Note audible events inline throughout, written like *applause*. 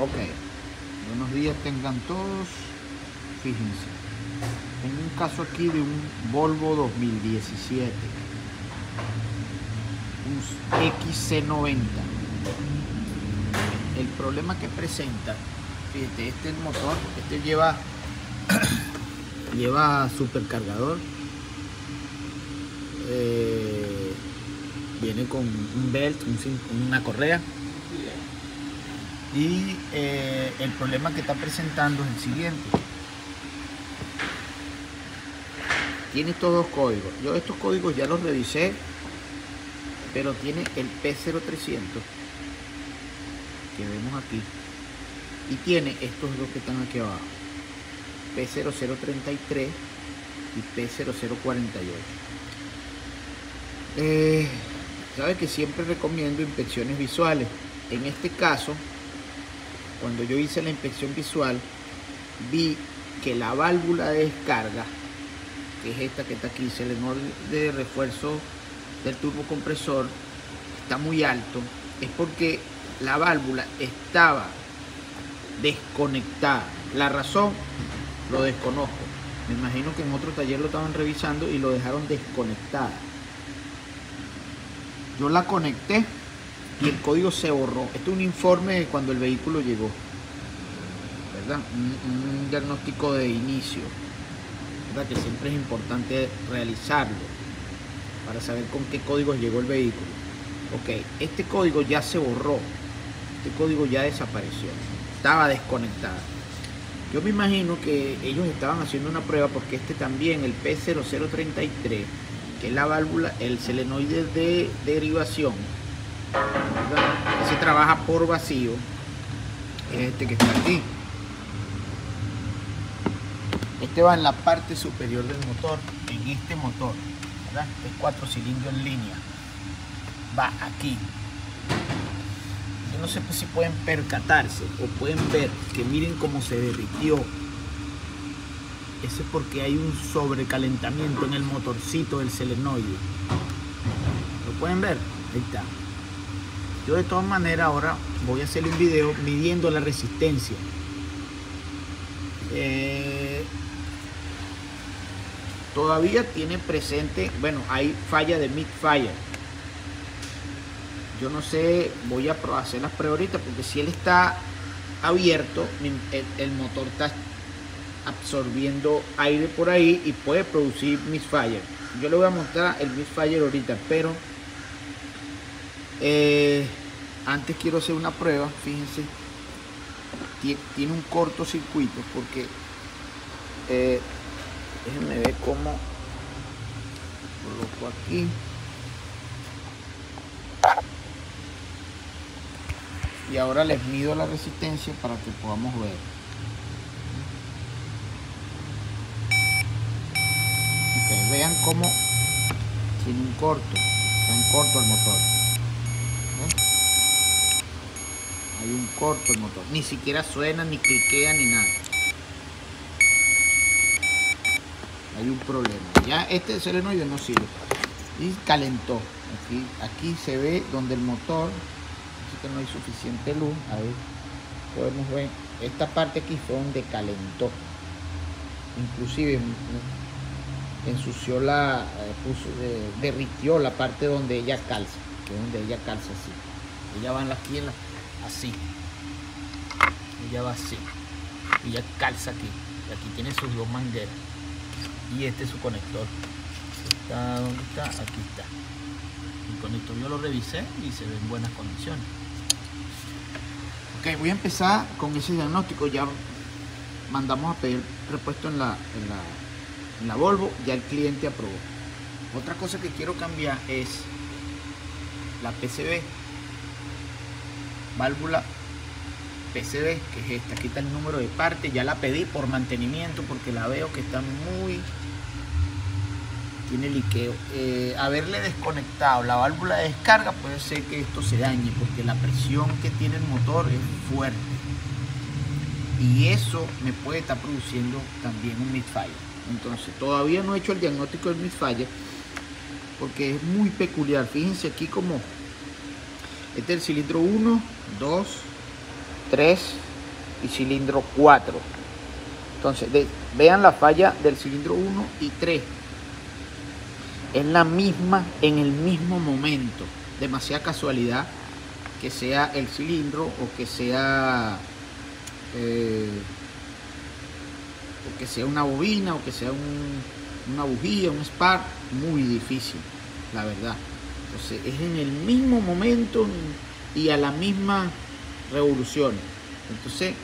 Ok, buenos días tengan todos. Fíjense, tengo un caso aquí de un Volvo 2017, un XC90. El problema que presenta, fíjate, este motor, este lleva, *coughs* lleva supercargador. Eh, viene con un belt, un- una correa y eh, el problema que está presentando es el siguiente. Tiene estos dos códigos. Yo estos códigos ya los revisé, pero tiene el P0300 que vemos aquí y tiene estos dos que están aquí abajo. P0033 y P0048. Eh, Sabe que siempre recomiendo inspecciones visuales. En este caso, cuando yo hice la inspección visual, vi que la válvula de descarga, que es esta que está aquí, selenol de refuerzo del turbocompresor, está muy alto. Es porque la válvula estaba desconectada. La razón lo desconozco. Me imagino que en otro taller lo estaban revisando y lo dejaron desconectada. Yo la conecté y el código se borró. Esto es un informe de cuando el vehículo llegó. ¿Verdad? Un, diagnóstico de inicio. ¿Verdad? Que siempre es importante realizarlo para saber con qué código llegó el vehículo. Ok, este código ya se borró. Este código ya desapareció. Estaba desconectado. Yo me imagino que ellos estaban haciendo una prueba porque este también, el P0033, que es la válvula, el selenoide de derivación, ese trabaja por vacío, es este que está aquí. Este va en la parte superior del motor, en este motor, ¿verdad? Es cuatro cilindros en línea. Va aquí. Yo no sé si pueden percatarse o pueden ver que miren cómo se derritió eso es porque hay un sobrecalentamiento en el motorcito del selenoide. ¿Lo pueden ver? Ahí está. Yo de todas maneras ahora voy a hacer un video midiendo la resistencia. Eh, todavía tiene presente, bueno, hay falla de mid-fire. Yo no sé, voy a hacer las pruebas ahorita porque si él está abierto, el motor está absorbiendo aire por ahí y puede producir misfire. Yo le voy a mostrar el misfire ahorita, pero eh, antes quiero hacer una prueba. Fíjense, Tie- tiene un cortocircuito porque eh, déjenme ver cómo coloco aquí. Y ahora les mido la resistencia para que podamos ver. Vean cómo tiene un corto, está en corto el motor. Hay un corto el motor, ni siquiera suena, ni cliquea, ni nada. Hay un problema. Ya este solenoide no sirve. Y calentó. Aquí, aquí se ve donde el motor, así que no hay suficiente luz. A podemos ver. Esta parte aquí fue donde calentó. Inclusive ensució la, eh, puso, derritió la parte donde ella calza, que es donde ella calza así. Ella va aquí en la, así. Ella va así. Y ella calza aquí. Aquí tiene sus dos mangueras. Y este es su conector. Está, ¿Dónde está? Aquí está. El conector yo lo revisé y se ve en buenas condiciones. Ok, voy a empezar con ese diagnóstico. Ya mandamos a pedir repuesto en la, en la, en la Volvo, ya el cliente aprobó. Otra cosa que quiero cambiar es la PCB, válvula PCB, que es esta, aquí está el número de parte, ya la pedí por mantenimiento porque la veo que está muy, tiene liqueo. Eh, haberle desconectado la válvula de descarga puede ser que esto se dañe porque la presión que tiene el motor es fuerte y eso me puede estar produciendo también un misfire. Entonces, todavía no he hecho el diagnóstico del misfire porque es muy peculiar. Fíjense aquí como este es el cilindro 1, 2, 3, y cilindro 4. Entonces, vean la falla del cilindro 1 y 3. Es la misma en el mismo momento. Demasiada casualidad que sea el cilindro o que sea eh, o que sea una bobina o que sea una bujía, un spark, muy difícil, la verdad. Entonces es en el mismo momento y a la misma revolución. Entonces,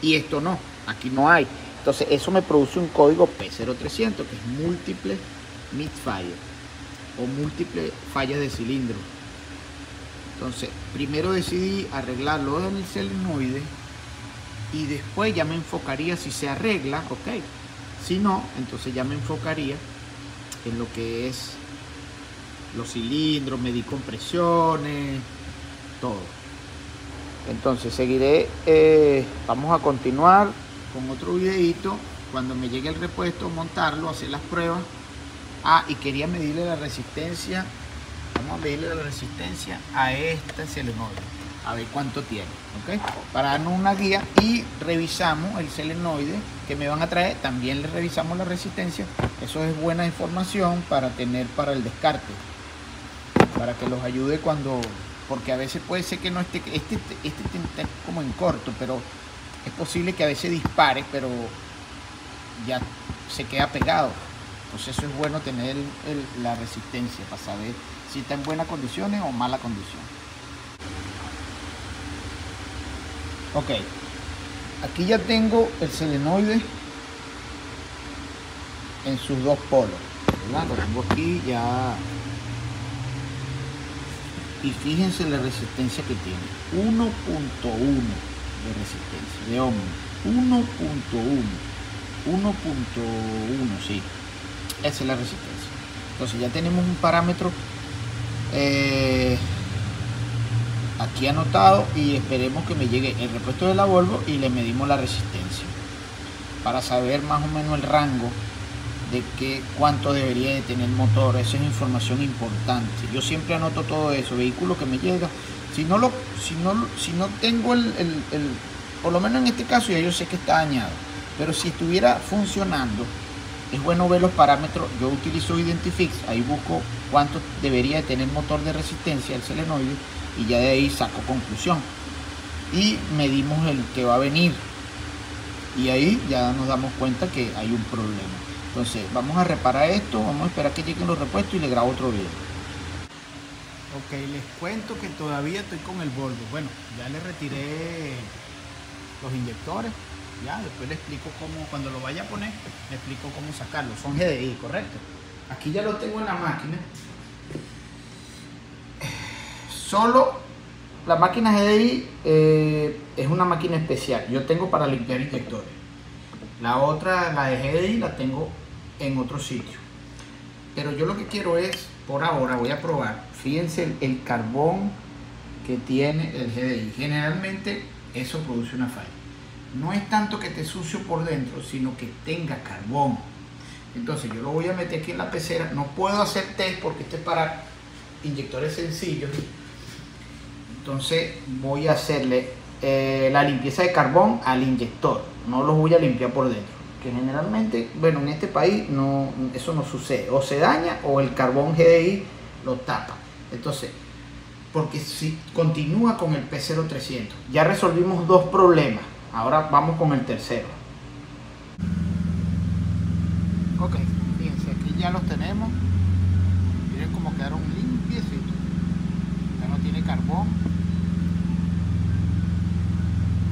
y esto no, aquí no hay. Entonces eso me produce un código P0300 que es múltiple misfire o múltiple fallas de cilindro. Entonces, primero decidí arreglarlo en el selenoide y después ya me enfocaría si se arregla, ok. Si no, entonces ya me enfocaría en lo que es los cilindros, medir compresiones, todo. Entonces seguiré, eh, vamos a continuar con otro videito. Cuando me llegue el repuesto, montarlo, hacer las pruebas. Ah, y quería medirle la resistencia. Vamos a medirle la resistencia a este selenoide. A ver cuánto tiene, ¿ok? Para darnos una guía y revisamos el selenoide que me van a traer. También le revisamos la resistencia. Eso es buena información para tener para el descarte. Para que los ayude cuando porque a veces puede ser que no esté, este, este, este como en corto, pero es posible que a veces dispare, pero ya se queda pegado. Entonces eso es bueno tener la resistencia para saber si está en buenas condiciones o mala condición. Ok, aquí ya tengo el selenoide en sus dos polos. Lo tengo aquí ya y fíjense la resistencia que tiene. 1.1 de resistencia de ohms 1.1 1.1 sí. Esa es la resistencia. Entonces ya tenemos un parámetro eh, aquí anotado y esperemos que me llegue el repuesto de la Volvo y le medimos la resistencia para saber más o menos el rango de que cuánto debería de tener motor, esa es información importante. Yo siempre anoto todo eso, vehículo que me llega. Si no lo, si no, si no tengo el, por lo menos en este caso ya yo sé que está dañado, pero si estuviera funcionando, es bueno ver los parámetros. Yo utilizo Identifix, ahí busco cuánto debería de tener motor de resistencia el selenoide y ya de ahí saco conclusión. Y medimos el que va a venir. Y ahí ya nos damos cuenta que hay un problema. Entonces vamos a reparar esto, vamos a esperar que lleguen los repuestos y le grabo otro video. Ok, les cuento que todavía estoy con el Volvo. Bueno, ya le retiré los inyectores. Ya, después le explico cómo, cuando lo vaya a poner, le explico cómo sacarlo. Son GDI, correcto. Aquí ya lo tengo en la máquina. Solo la máquina GDI eh, es una máquina especial. Yo tengo para limpiar inyectores. La otra, la de GDI, la tengo en otro sitio. Pero yo lo que quiero es, por ahora voy a probar, fíjense el, carbón que tiene el GDI. Generalmente eso produce una falla. No es tanto que esté sucio por dentro, sino que tenga carbón. Entonces yo lo voy a meter aquí en la pecera. No puedo hacer test porque este es para inyectores sencillos. Entonces voy a hacerle eh, la limpieza de carbón al inyector. No los voy a limpiar por dentro que generalmente, bueno, en este país no, eso no sucede. O se daña o el carbón GDI lo tapa. Entonces, porque si continúa con el P0300, ya resolvimos dos problemas. Ahora vamos con el tercero. Ok, fíjense, aquí ya los tenemos. Miren cómo quedaron limpiecitos. Ya no tiene carbón.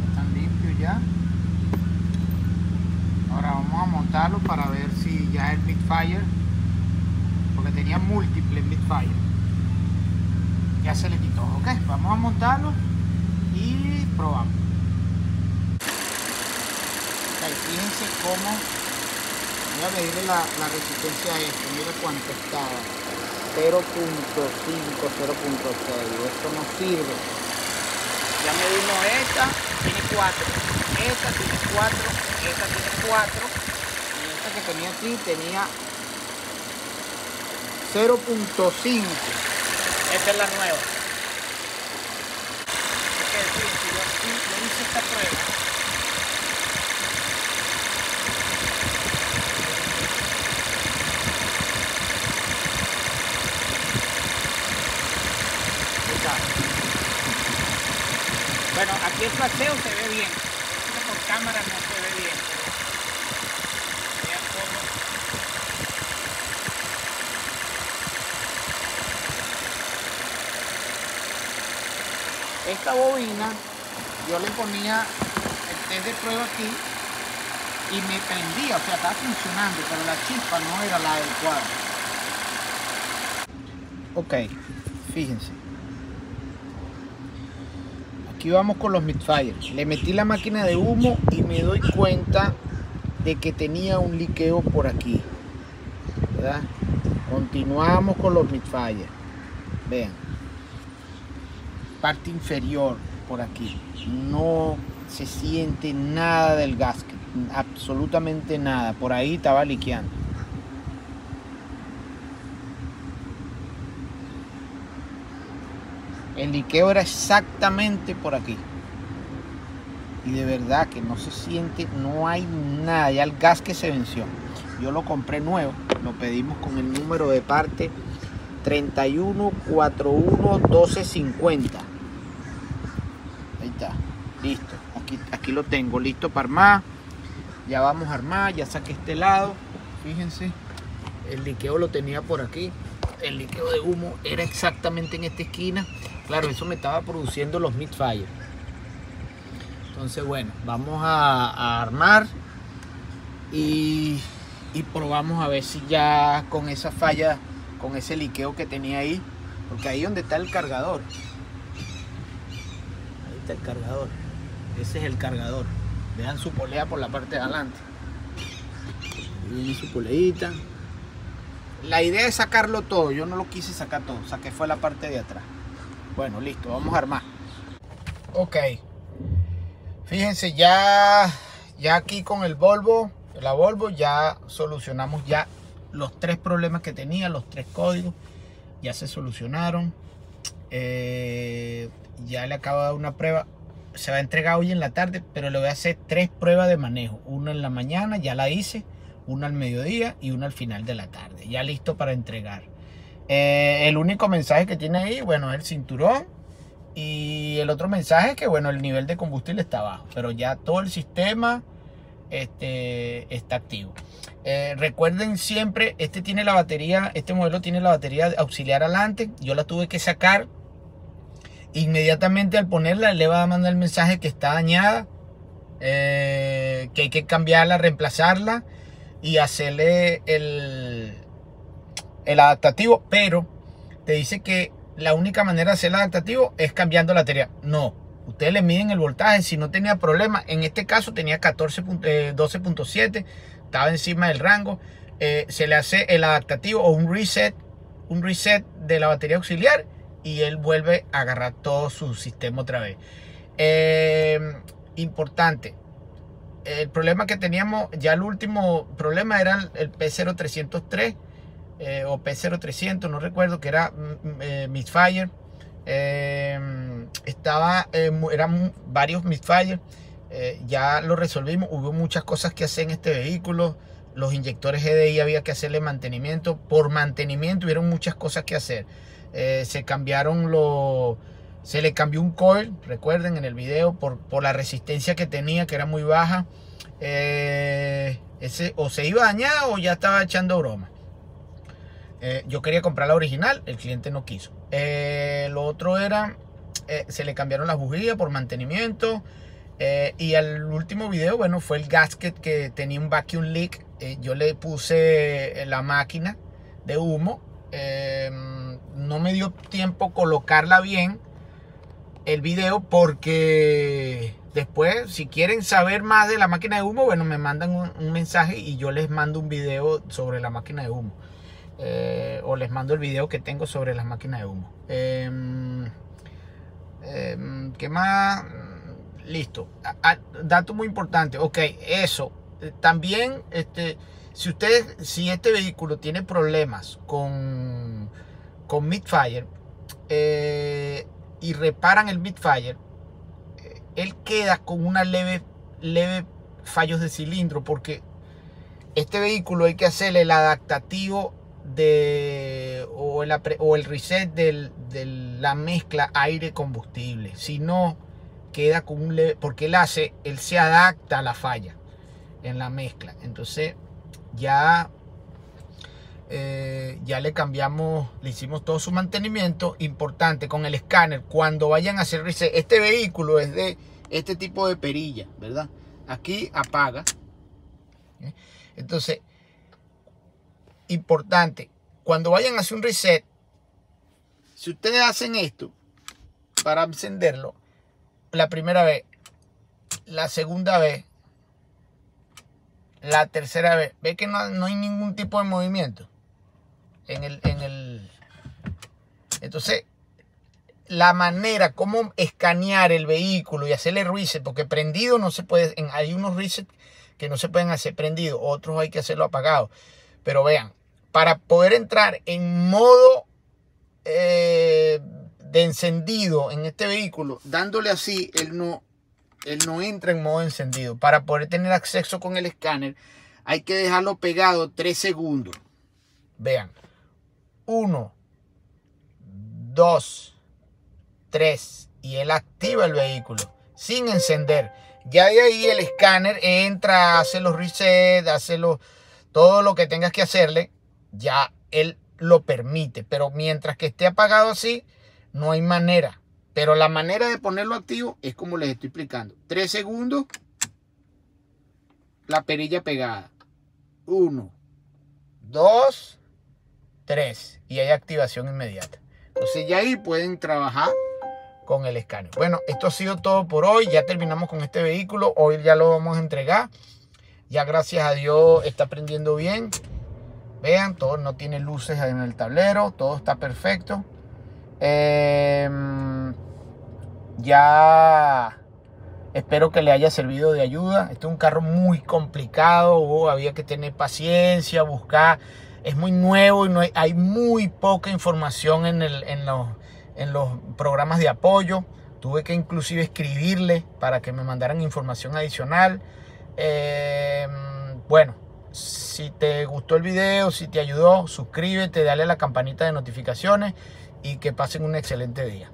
Están limpios ya. Montarlo para ver si ya el midfire, porque tenía múltiples midfire, ya se le quitó. Ok, vamos a montarlo y probamos. Ok, fíjense cómo voy a medirle la, resistencia a esto. Mira cuánto estaba. 0.5, 0.6. Esto no sirve. Ya medimos esta, tiene 4. Esta tiene 4 esta tiene 4 y esta que tenía aquí tenía 0.5. Esta es la nueva. Que decir, si yo hice esta prueba. Bueno, aquí el paseo se ve bien. Por cámara no. Esta bobina yo le ponía el test de prueba aquí y me prendía, o sea, estaba funcionando, pero la chispa no era la adecuada. Ok, fíjense. Aquí vamos con los midfire. Le metí la máquina de humo y me doy cuenta de que tenía un liqueo por aquí. Continuamos con los midfire. Vean. Parte inferior por aquí. No se siente nada del gasket. Absolutamente nada. Por ahí estaba liqueando. El liqueo era exactamente por aquí. Y de verdad que no se siente, no hay nada. Ya el gas que se venció. Yo lo compré nuevo. Lo pedimos con el número de parte 31411250. Ahí está. Listo. Aquí, aquí lo tengo. Listo para armar. Ya vamos a armar. Ya saqué este lado. Fíjense. El liqueo lo tenía por aquí. El liqueo de humo era exactamente en esta esquina. Claro, eso me estaba produciendo los midfire. Entonces, bueno, vamos a, armar y, y, probamos a ver si ya con esa falla, con ese liqueo que tenía ahí, porque ahí donde está el cargador. Ahí está el cargador. Ese es el cargador. Vean su polea por la parte de adelante. Viene su poleita. La idea es sacarlo todo. Yo no lo quise sacar todo. Saqué fue la parte de atrás. Bueno, listo, vamos a armar. Ok. Fíjense, ya, ya aquí con el Volvo, la Volvo, ya solucionamos ya los tres problemas que tenía, los tres códigos. Ya se solucionaron. Eh, ya le acabo de dar una prueba. Se va a entregar hoy en la tarde, pero le voy a hacer tres pruebas de manejo. Una en la mañana, ya la hice. Una al mediodía y una al final de la tarde. Ya listo para entregar. Eh, el único mensaje que tiene ahí, bueno, es el cinturón. Y el otro mensaje es que, bueno, el nivel de combustible está bajo. Pero ya todo el sistema este, está activo. Eh, recuerden siempre, este tiene la batería, este modelo tiene la batería auxiliar adelante. Yo la tuve que sacar. Inmediatamente al ponerla le va a mandar el mensaje que está dañada. Eh, que hay que cambiarla, reemplazarla y hacerle el, el adaptativo, pero te dice que la única manera de hacer el adaptativo es cambiando la batería. No, ustedes le miden el voltaje, si no tenía problema, en este caso tenía 14, 12.7, estaba encima del rango, eh, se le hace el adaptativo o un reset, un reset de la batería auxiliar y él vuelve a agarrar todo su sistema otra vez. Eh, importante, el problema que teníamos, ya el último problema era el P0303 eh, o P0300, no recuerdo, que era mm, mm, eh, Misfire. Eh, estaba, eran varios Misfire. ya lo resolvimos. Hubo muchas cosas que hacer en este vehículo. Los inyectores GDI había que hacerle mantenimiento. Por mantenimiento hubieron muchas cosas que hacer. se cambiaron los se le cambió un coil, recuerden en el video, por, por la resistencia que tenía, que era muy baja. ese, o se iba a dañar o ya estaba echando broma. Eh, yo quería comprar la original, el cliente no quiso. Eh, lo otro era, eh, se le cambiaron las bujías por mantenimiento. y al último video, bueno, fue el gasket que tenía un vacuum leak. Yo le puse la máquina de humo. no me dio tiempo colocarla bien el video porque después, si quieren saber más de la máquina de humo, bueno, me mandan un mensaje y yo les mando un video sobre la máquina de humo. Eh, o les mando el video que tengo sobre las máquinas de humo. Em, em, ¿Qué más? Listo. dato muy importante. Ok, eso. Eh, también, este, si si este vehículo tiene problemas con, con midfire eh, y reparan el midfire, él queda con una leve, leve fallos de cilindro porque este vehículo hay que hacerle el adaptativo de, o, el, o el reset de la mezcla aire-combustible. Si no, queda con un leve, porque él hace, él se adapta a la falla en la mezcla. Entonces ya, eh, ya le cambiamos, le hicimos todo su mantenimiento. Importante con el escáner, cuando vayan a hacer reset, este vehículo es de este tipo de perilla, ¿verdad? Aquí apaga. Entonces, importante, cuando vayan a hacer un reset, si ustedes hacen esto para encenderlo, la primera vez, la segunda vez, la tercera vez, ve que no, hay ningún tipo de movimiento en el, en el. Entonces, la manera como escanear el vehículo y hacerle reset, porque prendido no se puede, hay unos reset que no se pueden hacer prendido, otros hay que hacerlo apagado. Pero vean, para poder entrar en modo eh, de encendido en este vehículo, dándole así, él no, él no entra en modo encendido. Para poder tener acceso con el escáner, hay que dejarlo pegado 3 segundos. Vean, 1, 2, 3 y él activa el vehículo sin encender. Ya de ahí el escáner entra, hace los resets, hace todo lo que tengas que hacerle. Ya él lo permite. Pero mientras que esté apagado así, no hay manera. Pero la manera de ponerlo activo es como les estoy explicando. Tres segundos, la perilla pegada. Uno, dos, tres. Y hay activación inmediata. Entonces ya ahí pueden trabajar con el escáner. Bueno, esto ha sido todo por hoy. Ya terminamos con este vehículo. Hoy ya lo vamos a entregar. Ya gracias a Dios está prendiendo bien. Vean, todo no tiene luces en el tablero. Todo está perfecto. Em, ya espero que le haya servido de ayuda. Este es un carro muy complicado. había que tener paciencia, buscar. Es muy nuevo y no hay, muy poca información en, los programas de apoyo. Tuve que inclusive escribirle para que me mandaran información adicional. Em, bueno, si te gustó el video, si te ayudó, suscríbete, dale a la campanita de notificaciones y que pasen un excelente día.